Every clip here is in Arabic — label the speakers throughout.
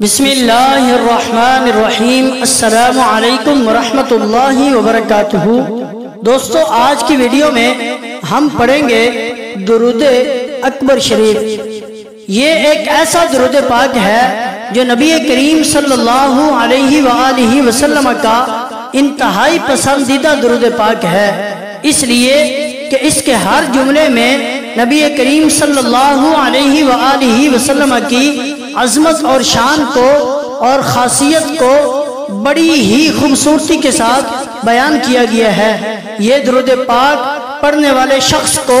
Speaker 1: بسم اللہ الرحمن الرحیم السلام علیکم ورحمت اللہ وبرکاتہ دوستو آج کی ویڈیو میں ہم پڑھیں گے درود اکبر شریف یہ ایک ایسا درود پاک ہے جو نبی کریم صلی اللہ علیہ وآلہ وسلم کا انتہائی پسندیدہ درود پاک ہے اس لیے کہ اس کے ہر جملے میں نبی کریم صلی اللہ علیہ وآلہ وسلم کی عظمت اور شان کو اور خاصیت کو بڑی ہی خوبصورتی کے ساتھ بیان کیا گیا ہے۔ یہ درود پاک پڑھنے والے شخص کو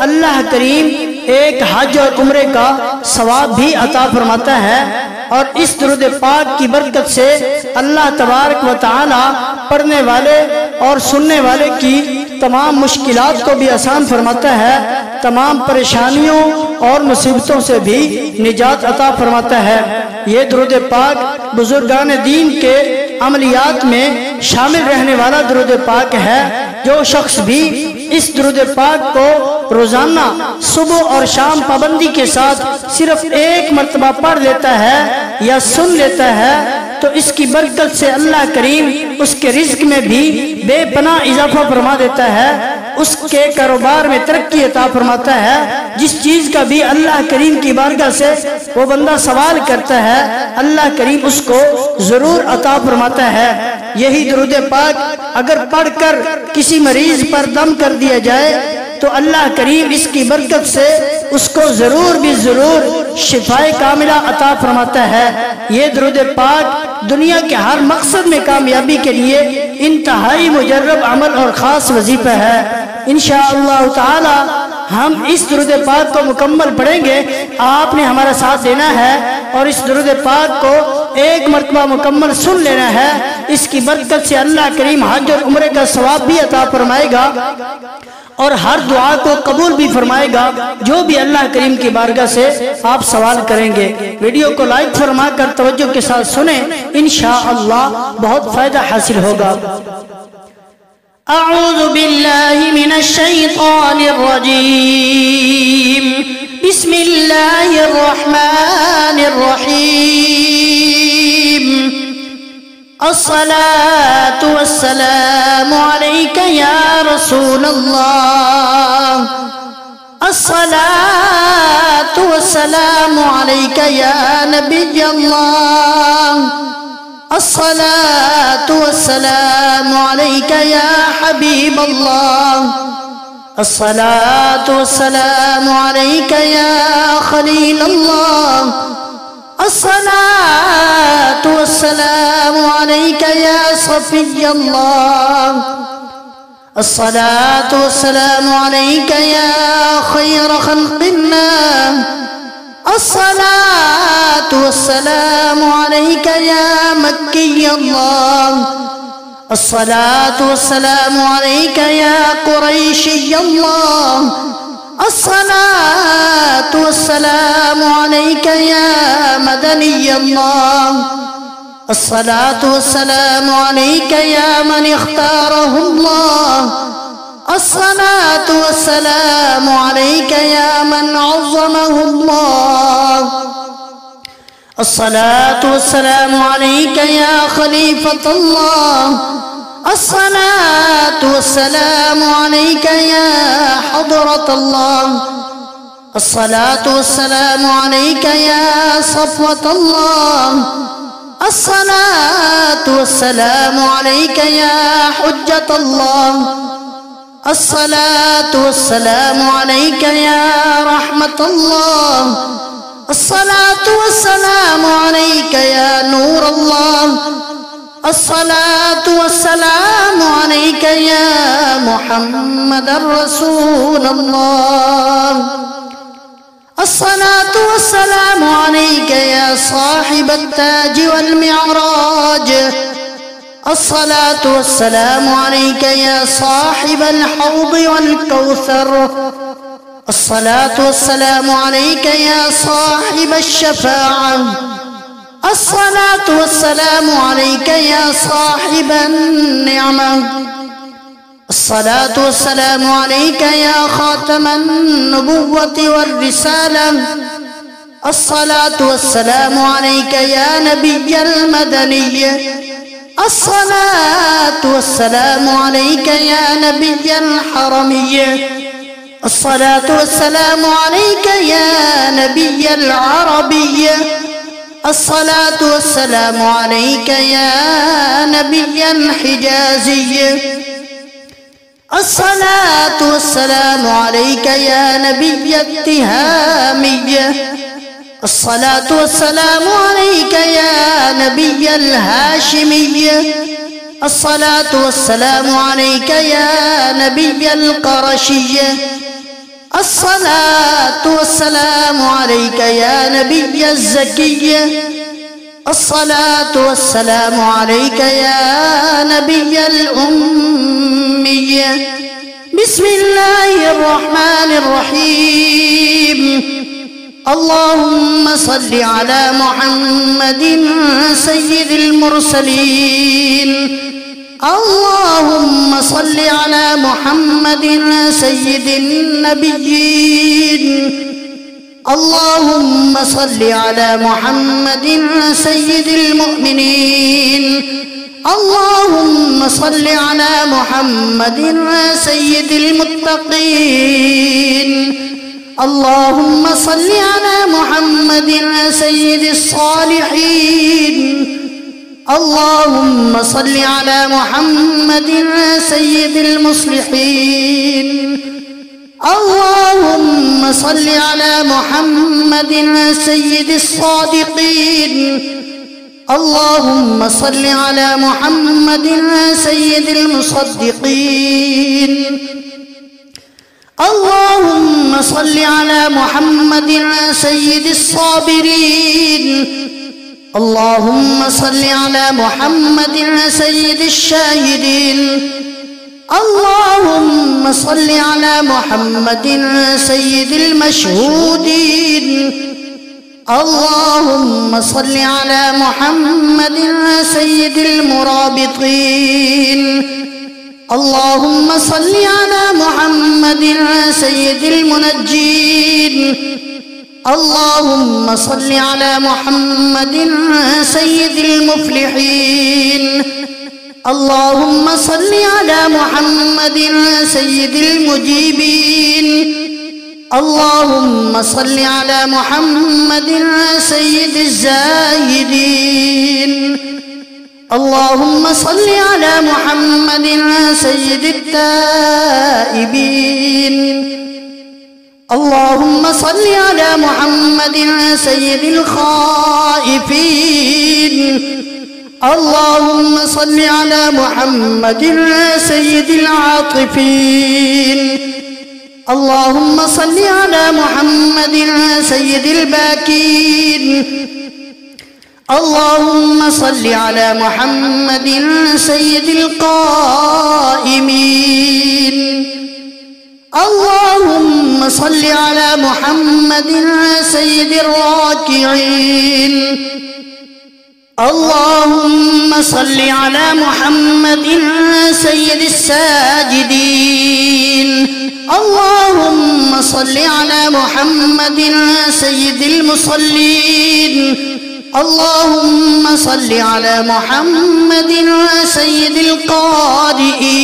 Speaker 1: اللہ کریم ایک حج اور عمرے کا ثواب بھی عطا فرماتا ہے اور اس درود پاک کی برکت سے اللہ تبارک و تعالی پڑھنے والے اور سننے والے کی تمام مشکلات کو بھی آسان فرماتا ہے، تمام پریشانیوں اور مصیبتوں سے بھی نجات عطا فرماتا ہے۔ یہ درود پاک بزرگان دین کے عملیات میں شامل رہنے والا درود پاک ہے۔ جو شخص بھی اس درود پاک کو روزانہ صبح اور شام پابندی کے ساتھ صرف ایک مرتبہ پڑھ لیتا ہے یا سن لیتا ہے تو اس کی برکت سے اللہ کریم اس کے رزق میں بھی بے پناہ اضافہ فرما دیتا ہے، اس کے کاروبار میں ترقی عطا فرماتا ہے، جس چیز کا بھی اللہ کریم کی بارگاہ سے وہ بندہ سوال کرتا ہے، اللہ کریم اس کو ضرور عطا فرماتا ہے۔ یہی درود پاک اگر پڑھ کر کسی مریض پر دم کر دیا جائے تو اللہ کریم اس کی برکت سے اس کو ضرور بھی ضرور شفاء کاملہ عطا فرماتا ہے۔ یہ درود پاک دنیا کے ہر مقصد میں کامیابی کے لیے انتہائی مجرب عمل اور خاص وظیفہ ہے۔ انشاءاللہ تعالی ہم اس درود پاک کو مکمل پڑھیں گے۔ آپ نے ہمارا ساتھ دینا ہے اور اس درود پاک کو ایک مرتبہ مکمل سن لینا ہے۔ اس کی برکت سے اللہ کریم حج اور عمرے کا ثواب بھی عطا فرمائے گا۔ اور ہر دعا کو قبول بھی فرمائے گا۔ جو بھی
Speaker 2: اللہ کریم کی بارگاہ سے آپ سوال کریں گے، ویڈیو کو لائک فرما کر توجہ کے ساتھ سنیں، انشاءاللہ بہت فائدہ حاصل ہوگا۔ اعوذ باللہ من الشیطان الرجیم۔ بسم اللہ الرحمن الرحیم۔ الصلاة والسلام عليك يا رسول الله. الصلاة والسلام عليك يا نبي الله. الصلاة والسلام عليك يا حبيب الله. الصلاة والسلام عليك يا خليل الله. الصلاة والسلام عليك يا صفي الله. الصلاة والسلام عليك يا خير خلق الله. الصلاة والسلام عليك يا مكي الله. الصلاة والسلام عليك يا قريشي الله. الصلاة والسلام عليك يا مدني الله. الصلاة والسلام عليك يا من اختاره الله. الصلاة والسلام عليك يا من عظمه الله. الصلاة والسلام عليك يا خليفة الله. الصلاة والسلام عليك يا حضرة الله. الصلاة والسلام عليك يا صفوة الله. الصلاة والسلام عليك يا حجة الله. الصلاة والسلام عليك يا رحمة الله. الصلاة والسلام عليك يا نور الله. الصلاة والسلام عليك يا محمد رسول الله. الصلاة والسلام عليك يا صاحب التاج والمعراج. الصلاة والسلام عليك يا صاحب الحوض والكوثر. الصلاة والسلام عليك يا صاحب الشفاعة. الصلاة والسلام عليك يا صاحب النعمة. الصلاة والسلام عليك يا خاتم النبوة والرسالة. الصلاة والسلام عليك يا نبي المدني. الصلاة والسلام عليك يا نبي الحرمي. الصلاة والسلام عليك يا نبي العربي. الصلاة والسلام عليك يا نبي الحجازي الصلاة والسلام عليك يا نبي التهامي. الصلاة والسلام عليك يا نبي الهاشمي. الصلاة والسلام عليك يا نبي القرشي. الصلاة والسلام عليك يا نبي الزكي الصلاة والسلام عليك يا نبي الأمي بسم الله الرحمن الرحيم. اللهم صل على محمد سيد المرسلين. اللهم صل على محمد سيد النبيين. اللهم صل على محمد سيد المؤمنين. اللهم صل على محمد سيد المتقين. اللهم صل على محمد سيد الصالحين. اللهم صل على محمد سيد المصلحين. اللهم صل على محمد سيد الصادقين. اللهم صل على محمد سيد المصدقين. اللهم صل على محمد سيد الصابرين. اللهم صل على محمد سيد الشاهدين. اللهم صل على محمد سيد المشهودين. اللهم صل على محمد سيد المرابطين. اللهم صل على محمد سيد المنجين. اللهم صل على محمد سيد المفلحين. اللهم صل على محمد سيد المجيبين. اللهم صل على محمد سيد الزاهدين. اللهم صل على محمد سيد التائبين. اللهم صل على محمد سيد الخائفين. اللهم صل على محمد سيد العاطفين. اللهم صل على محمد سيد الباكين. اللهم صل على محمد سيد القائمين. اللهم صل على محمد سيد الراكعين. اللهم صل على محمد سيد الساجدين. اللهم صل على محمد سيد المصلين. اللهم صل على محمد سيد القارئين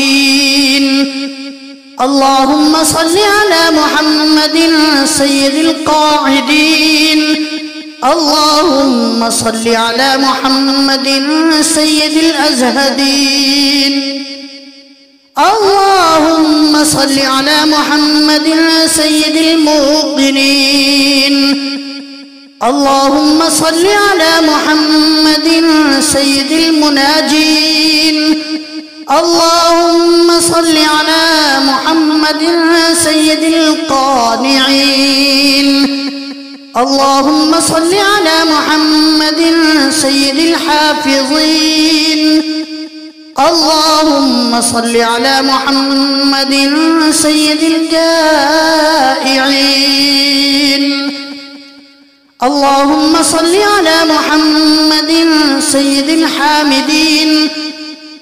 Speaker 2: اللهم صل على محمد سيد القاعدين. اللهم صل على محمد سيد الأزهدين. اللهم صل على محمد سيد الموقنين. اللهم صل على محمد سيد المناجين. اللهم صل على محمد سيد القانعين. اللهم صل على محمد سيد الحافظين. اللهم صل على محمد سيد الجائعين. اللهم صل على محمد سيد الحامدين.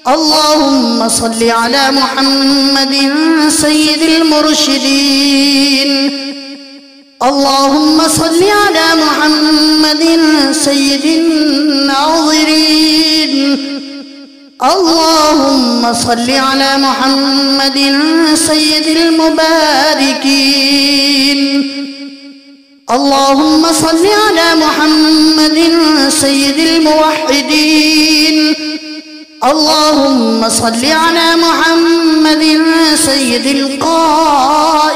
Speaker 2: اللهم صل على محمد سيد المرشدين. اللهم صل على محمد سيد الناظرين. اللهم صل على محمد سيد المباركين. اللهم صل على محمد سيد الموحدين. اللهم صل على محمد سيد القائلين.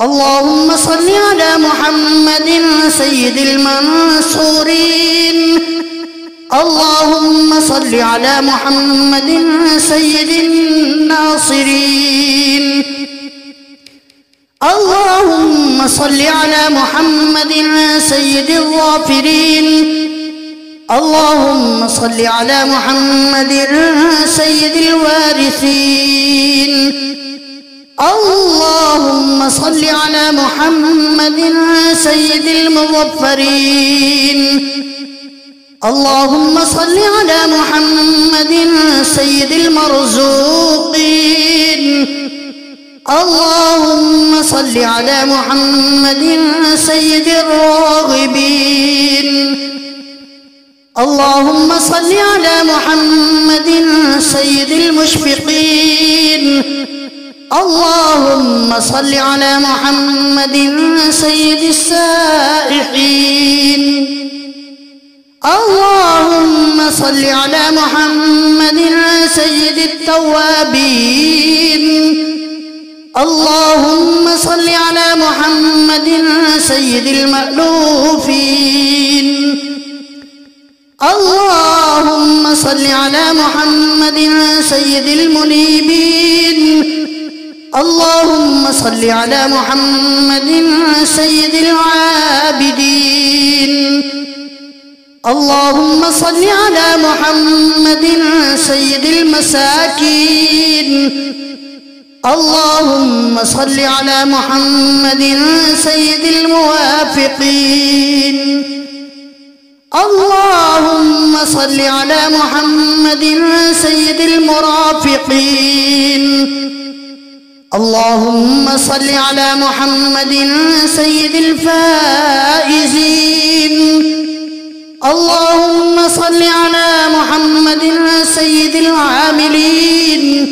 Speaker 2: اللهم صل على محمد سيد المنصورين. اللهم صل على محمد سيد الناصرين. اللهم صل على محمد سيد الظافرين اللهم صل على محمد سيد الوارثين. اللهم صل على محمد سيد المظفرين. اللهم صل على محمد سيد المرزوقين. اللهم صل على محمد سيد الراغبين. اللهم صل على محمد سيد المشفقين. اللهم صل على محمد سيد السائحين. اللهم صل على محمد سيد التوابين. اللهم صل على محمد سيد المألوفين. اللهم صل على محمد سيد المنيبين. اللهم صل على محمد سيد العابدين. اللهم صل على محمد سيد المساكين. اللهم صل على محمد سيد الموافقين. اللهم صل على محمد سيد المرافقين. اللهم صل على محمد سيد الفائزين. اللهم صل على محمد سيد العاملين.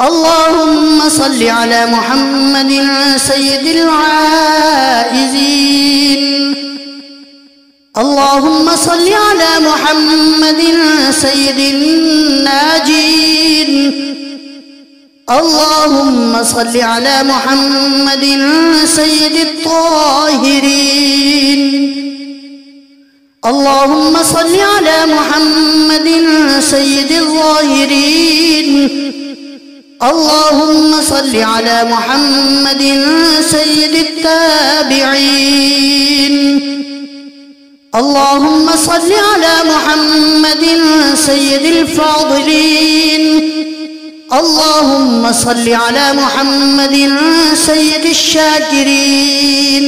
Speaker 2: اللهم صل على محمد سيد العائزين. اللهم صل على محمد سيد الناجين. اللهم صل على محمد سيد الطاهرين. اللهم صل على محمد سيد الظاهرين. اللهم صل على محمد سيد التابعين. اللهم صل على محمد سيد الفاضلين. اللهم صل على محمد سيد الشاكرين.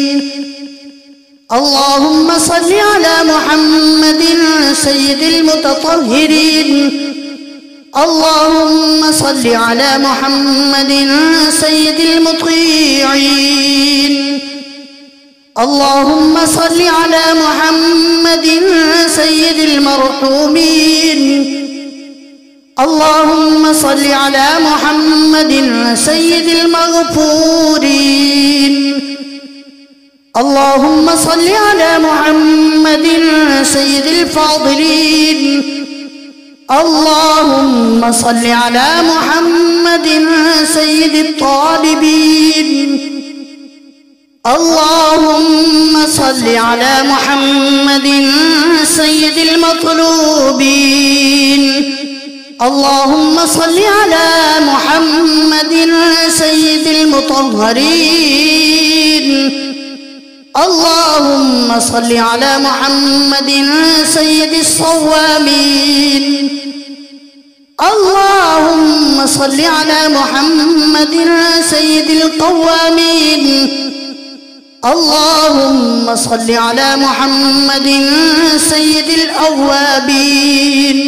Speaker 2: اللهم صل على محمد سيد المتطهرين. اللهم صل على محمد سيد المطيعين. اللهم صل على محمد سيد المرحومين. اللهم صل على محمد سيد المغفورين. اللهم صل على محمد سيد الفاضلين. اللهم صل على محمد سيد الطالبين. اللهم صل على محمد سيد المطلوبين. اللهم صل على محمد سيد المطهرين. اللهم صل على محمد سيد الصوامين. اللهم صل على محمد سيد القوامين. اللهم صل على محمد سيد الأوابين.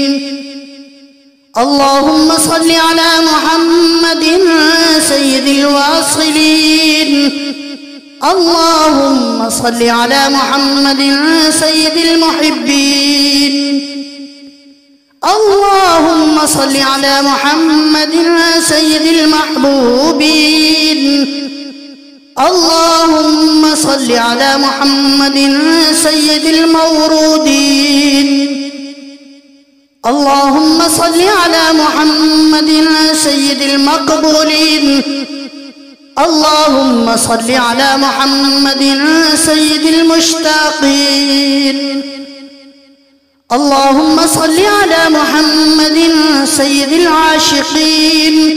Speaker 2: اللهم صل على محمد سيد الواصلين. اللهم صل على محمد سيد المحبين. اللهم صل على محمد سيد المحبوبين. اللهم صل على محمد سيد المورودين. اللهم صل على محمد سيد المقبولين. اللهم صل على محمد سيد المشتاقين. اللهم صل على محمد سيد العاشقين.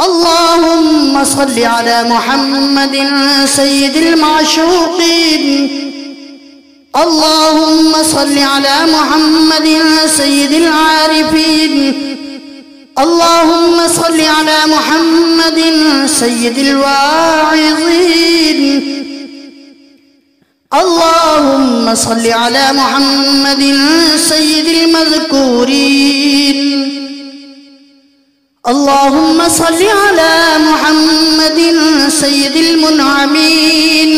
Speaker 2: اللهم صل على محمد سيد المعشوقين. اللهم صل على محمد سيد العارفين. اللهم صل على محمد سيد الواعظين. اللهم صل على محمد سيد المذكورين. اللهم صل على محمد سيد المنعمين.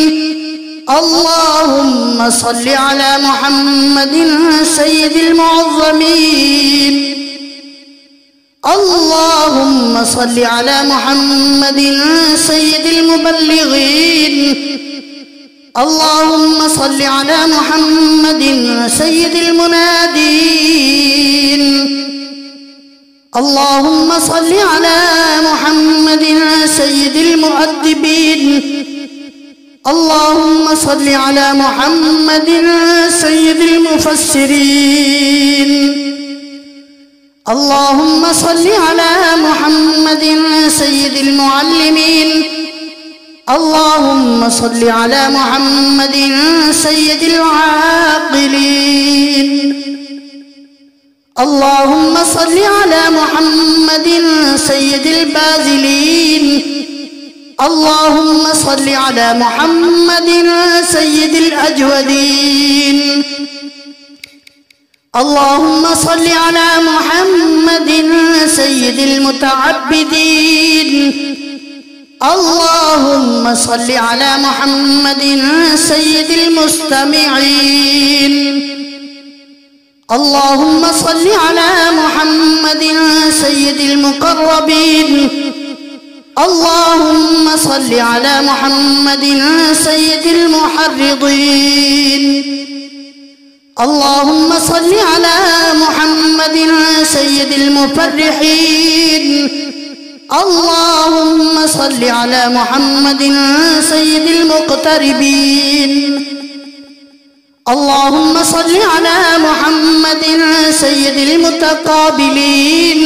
Speaker 2: اللهم صل على محمد سيد المعظمين. اللهم صل على محمد سيد المبلغين. اللهم صل على محمد سيد المنادين. اللهم صل على محمد سيد المؤدبين. اللهم صل على محمد سيد المفسرين. اللهم صل على محمد سيد المعلمين. اللهم صل على محمد سيد العاقلين. اللهم صل على محمد سيد الباذلين. اللهم صل على محمد سيد الأجودين. اللهم صل على محمد سيد المتعبدين. اللهم صل على محمد سيد المستمعين. اللهم صل على محمد سيد المقربين. اللهم صل على محمد سيد المحرضين. اللهم صل على محمد سيد المفرحين. اللهم صل على محمد سيد المقتربين. اللهم صل على محمد سيد المتقابلين.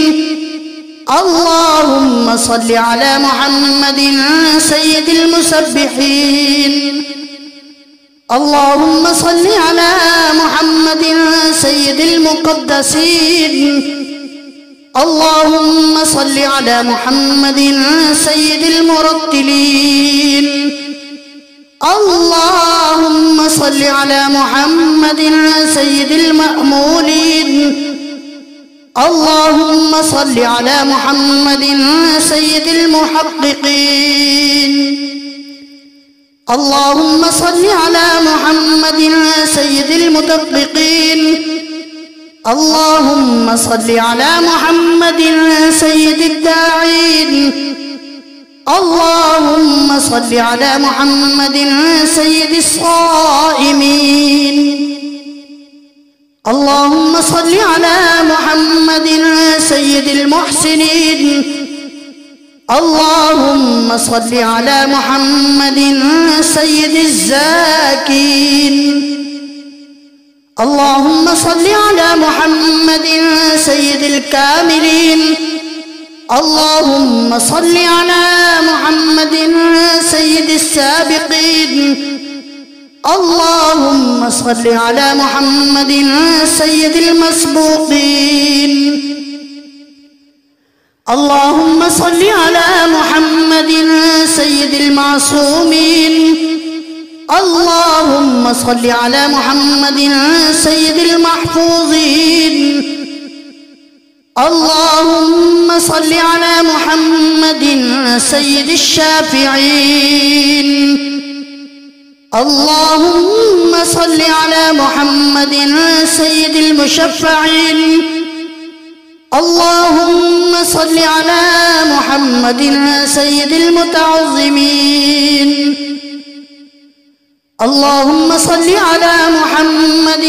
Speaker 2: اللهم صل على محمد سيد المسبحين. اللهم صل على محمد سيد المقدسين. اللهم صل على محمد سيد المرتلين. اللهم صل على محمد سيد المأمولين. اللهم صل على محمد سيد المحققين. اللهم صل على محمد سيد المدققين اللهم صل على محمد سيد الداعين. اللهم صل على محمد سيد الصائمين. اللهم صل على محمد سيد المحسنين. اللهم صل على محمد سيد الزاكين. اللهم صل على محمد سيد الكاملين. اللهم صل على محمد سيد السابقين. اللهم صل على محمد سيد المسبوقين. اللهم صل على محمد سيد المعصومين. اللهم صل على محمد سيد المحفوظين. اللهم صل على محمد سيد الشافعين. اللهم صل على محمد سيد المشفعين. اللهم صل على محمد سيد المتعظمين. اللهم صل على محمد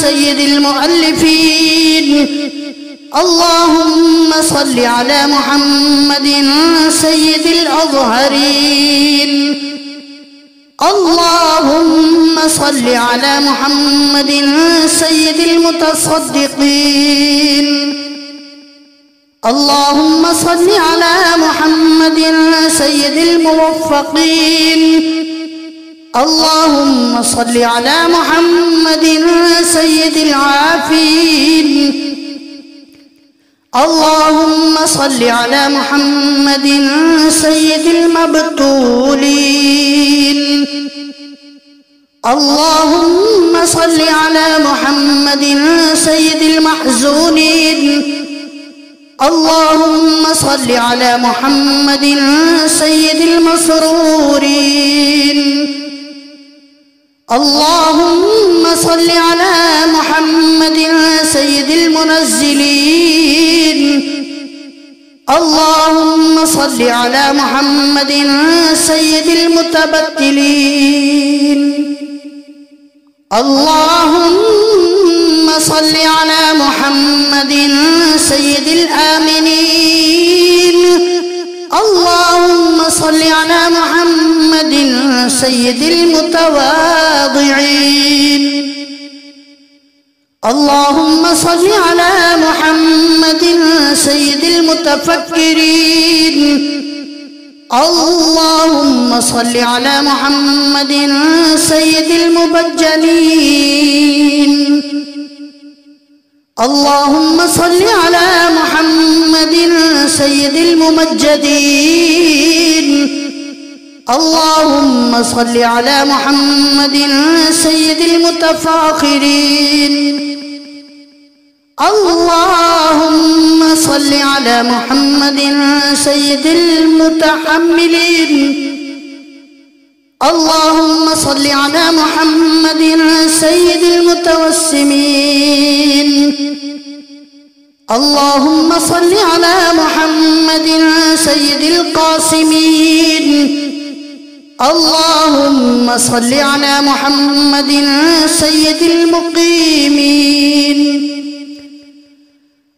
Speaker 2: سيد المؤلفين. اللهم صل على محمد سيد الأظهرين. اللهم صل على محمد سيد المتصدقين. اللهم صل على محمد سيد الموفقين. اللهم صل على محمد سيد العافين. اللهم صل على محمد سيد المبتولين. اللهم صل على محمد سيد المحزونين. اللهم صل على محمد سيد المسرورين. اللهم صل على محمد سيد المنزلين. اللهم صل على محمد سيد المتبتلين. اللهم صل على محمد سيد الآمنين. اللهم صل على محمد سيد المتواضعين. اللهم صل على محمد سيد المتفكرين. اللهم صل على محمد سيد المبجلين. اللهم صل على محمد سيد الممجدين. اللهم صل على محمد سيد المتفاخرين. اللهم صل على محمد سيد المتحملين. اللهم صل على محمد سيد المتوسمين. اللهم صل على محمد سيد القاسمين. اللهم صل على محمد سيد المقيمين.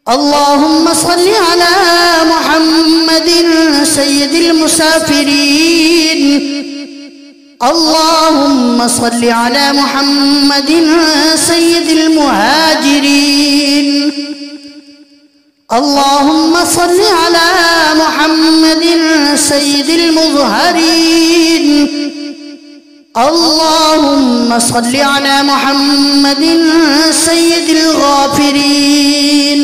Speaker 2: اللهم صل على محمد سيد المسافرين. اللهم صل على محمد سيد المهاجرين. اللهم صل على محمد سيد المظهرين. اللهم صل على محمد سيد الغافرين.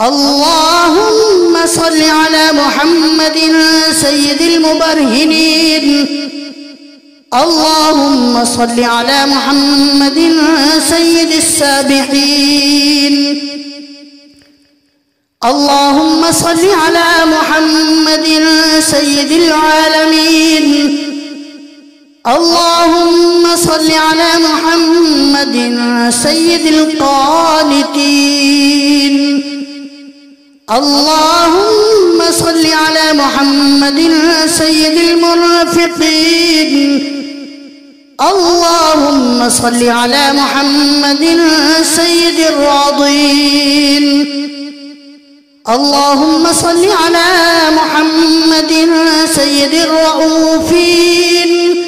Speaker 2: اللهم صل على محمد سيد المبرهنين. اللهم صل على محمد سيد السابحين. اللهم صل على محمد سيد العالمين. اللهم صل على محمد سيد القانتين. اللهم صل على محمد سيد المنافقين اللهم صل على محمد سيد الراضين. اللهم صل على محمد سيد الرؤوفين.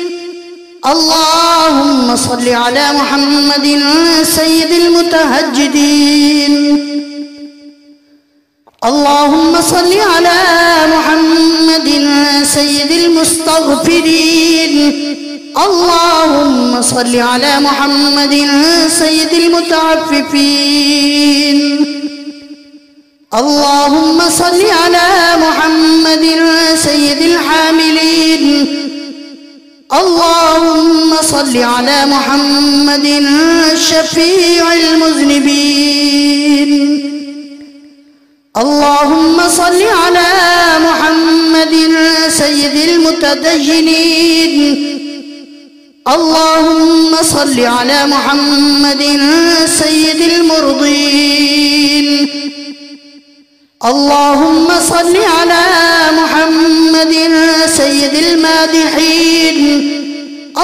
Speaker 2: اللهم صل على محمد سيد المتهجدين. اللهم صل على محمد سيد المستغفرين. اللهم صل على محمد سيد المتعففين. اللهم صل على محمد سيد الحاملين. اللهم صل على محمد شفيع المذنبين. اللهم صل على محمد سيد المتدينين. اللهم صل على محمد سيد المرضين. اللهم صل على محمد سيد المادحين.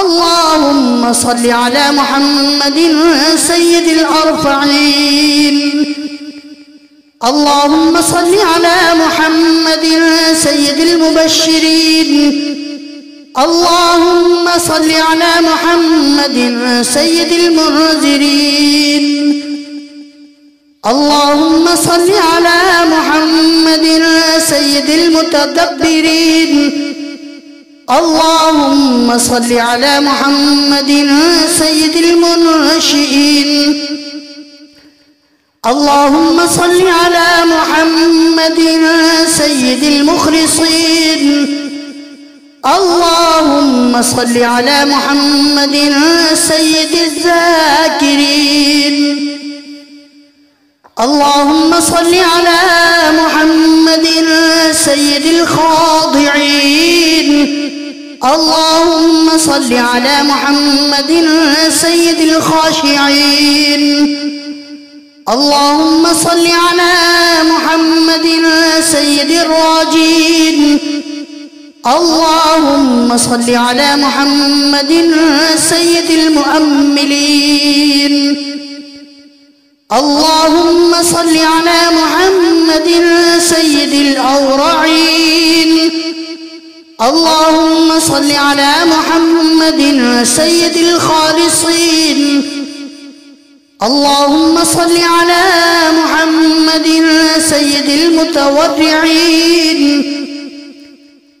Speaker 2: اللهم صل على محمد سيد الأرفعين اللهم صل على محمد سيد المبشرين. اللهم صل على محمد سيد المنذرين. اللهم صل على محمد سيد المتدبرين. اللهم صل على محمد سيد المنشئين. اللهم صل على محمد سيد المخلصين. اللهم صل على محمد سيد الذاكرين. اللهم صل على محمد سيد الخاضعين. اللهم صل على محمد سيد الخاشعين. اللهم صل على محمد سيد الراجين. اللهم صل على محمد سيد المؤملين. اللهم صل على محمد سيد الأورعين. اللهم صل على محمد سيد الخالصين. اللهم صل على محمد سيد المتورعين.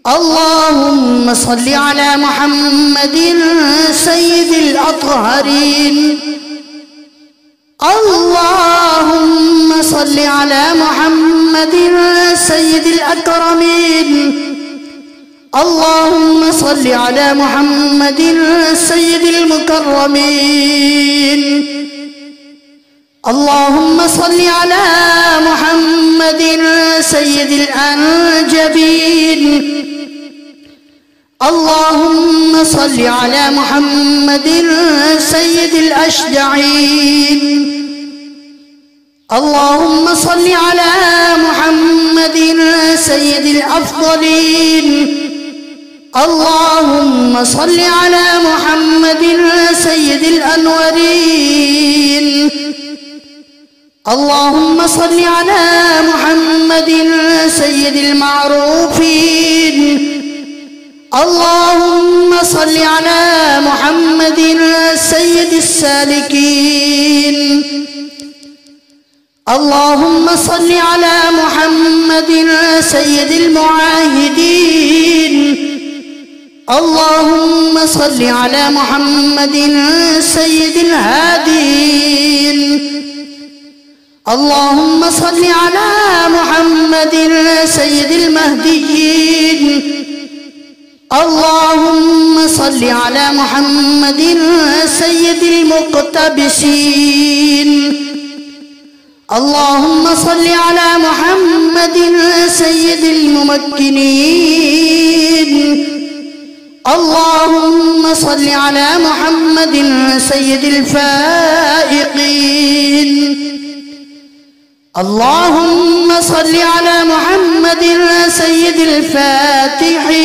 Speaker 2: اللهم صل على محمد سيد الأطهرين. اللهم صل على محمد سيد الأكرمين. اللهم صل على محمد سيد المكرمين. اللهم صل على محمد سيد الأنجبين. اللهم صل على محمد سيد الأشجعين. اللهم صل على محمد سيد الأفضلين. اللهم صل على محمد سيد الأنورين. اللهم صل على محمد سيد المعروفين. اللهم صل على محمد سيد السالكين. اللهم صل على محمد سيد المعاهدين. اللهم صل على محمد سيد الهادين. اللهم صل على محمد سيد المهديين. اللهم صل على محمد سيد المقتبسين. اللهم صل على محمد سيد الممكنين. اللهم صل على محمد سيد الفائقين. اللهم صل على محمد سيد الفاتحين.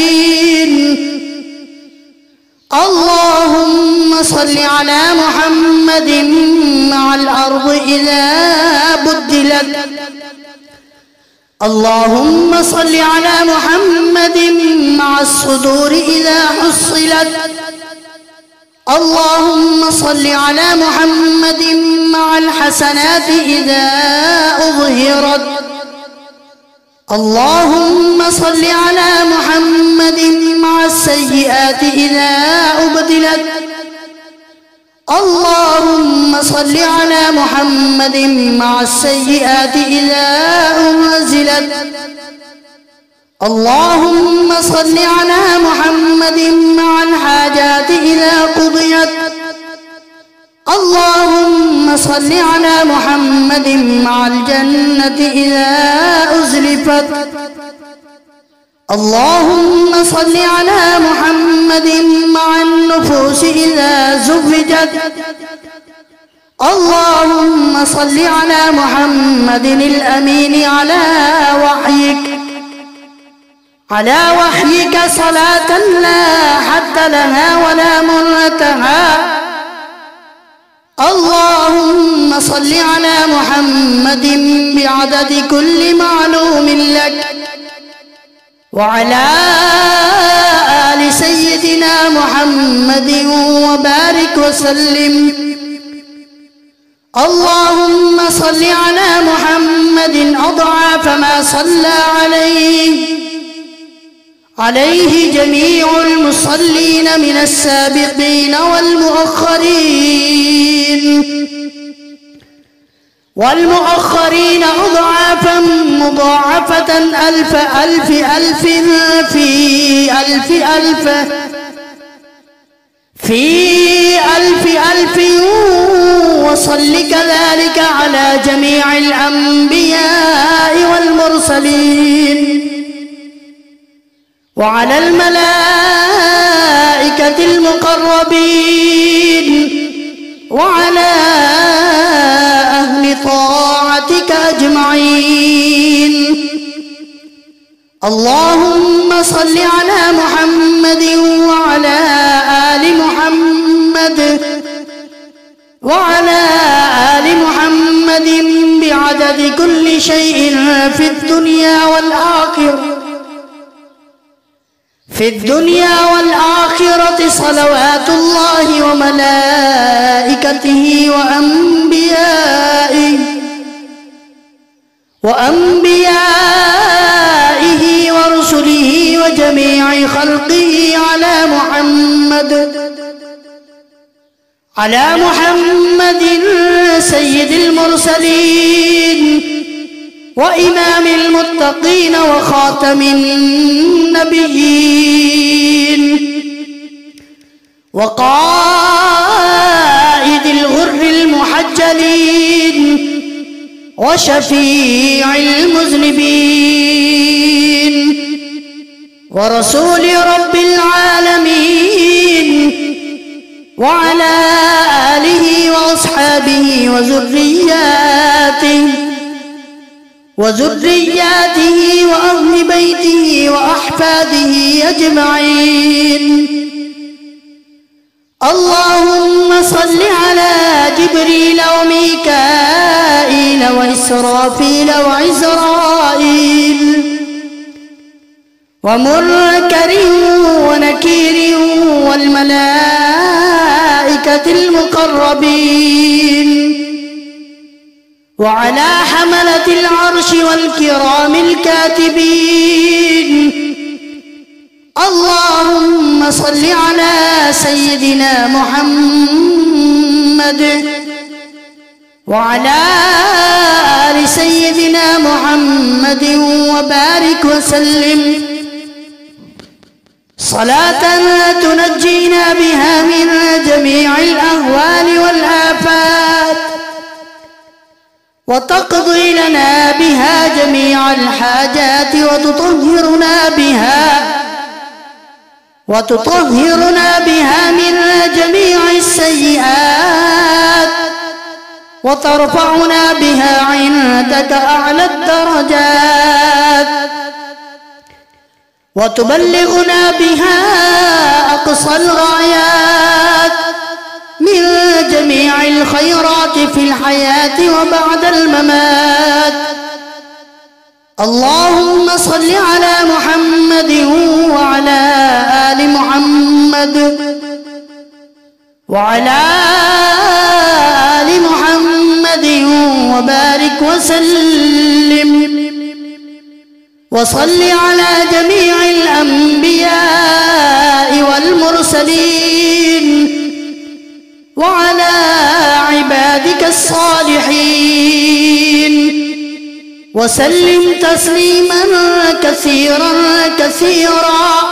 Speaker 2: اللهم صل على محمد مع الأرض إذا بدلت. اللهم صل على محمد مع الصدور إذا حصلت. اللهم صل على محمد مع الحسنات إذا أظهرت اللهم صل على محمد مع السيئات إذا أبدلت. اللهم صل على محمد مع السيئات إذا أنزلت اللهم صل على محمد مع الحاجات إذا قضيت. اللهم صل على محمد مع الجنة إذا أزلفت. اللهم صل على محمد مع النفوس إذا زوجت اللهم صل على محمد الأمين على وحيك. على وحيك صلاة لا حد لها ولا منتهى اللهم صل على محمد بعدد كل معلوم لك وعلى آل سيدنا محمد وبارك وسلم. اللهم صل على محمد أضعاف ما صلى عليه. عليه جميع المصلين من السابقين والمؤخرين. والمؤخرين أضعافا مضاعفة ألف ألف ألف في ألف ألف في ألف ألف. وصل كذلك على جميع الأنبياء والمرسلين. وعلى الملائكة المقربين وعلى أهل طاعتك أجمعين. اللهم صل على محمد وعلى آل محمد وعلى آل محمد بعدد كل شيء في الدنيا والآخرة. في الدنيا والآخرة صلوات الله وملائكته وأنبيائه وأنبيائه ورسله وجميع خلقه على محمد على محمد سيد المرسلين. وإمام المتقين وخاتم النبيين وقائد الغر المحجلين وشفيع المذنبين ورسول رب العالمين وعلى آله وأصحابه وذرياته وذرياته وأهل بيته وأحفاده أجمعين. اللهم صل على جبريل وميكائيل وإسرافيل وعزرائيل ومنكر ونكير والملائكة المقربين. وعلى حملة العرش والكرام الكاتبين. اللهم صل على سيدنا محمد وعلى آل سيدنا محمد وبارك وسلم. صلاة تنجينا بها من جميع الأهوال والآفات. وتقضي لنا بها جميع الحاجات وتطهرنا بها وتطهرنا بها من جميع السيئات وترفعنا بها عندك أعلى الدرجات وتبلغنا بها أقصى الغايات. من جميع الخيرات في الحياة وبعد الممات. اللهم صل على محمد وعلى آل محمد وعلى آل محمد وبارك وسلم. وصل على جميع الأنبياء والمرسلين. وعلى عبادك الصالحين. وسلم تسليما كثيرا كثيرا.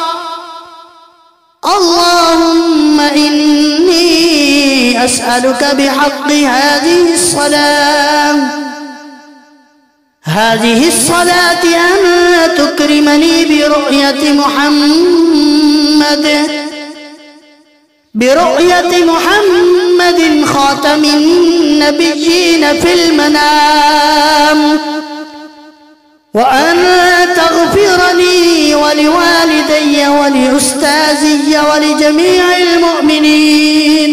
Speaker 2: اللهم إني أسألك بحق هذه الصلاة. هذه الصلاة أن تكرمني برؤية محمد. برؤية محمد خاتم النبيين في المنام. وأن تغفر لي ولوالدي ولأستاذي ولجميع المؤمنين.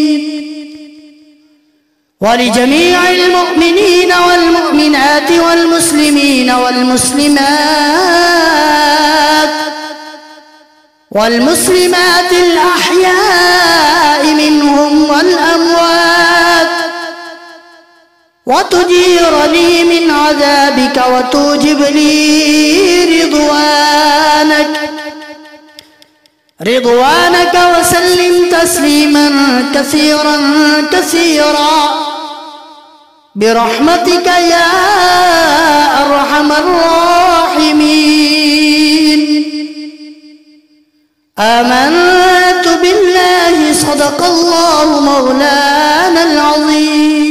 Speaker 2: ولجميع المؤمنين والمؤمنات والمسلمين والمسلمات. والمسلمات الأحياء منهم والأموات. وتجيرني من عذابك وتوجب لي رضوانك. رضوانك وسلم تسليما كثيرا كثيرا. برحمتك يا أرحم الراحمين. آمنت بالله صدق الله مولانا العظيم.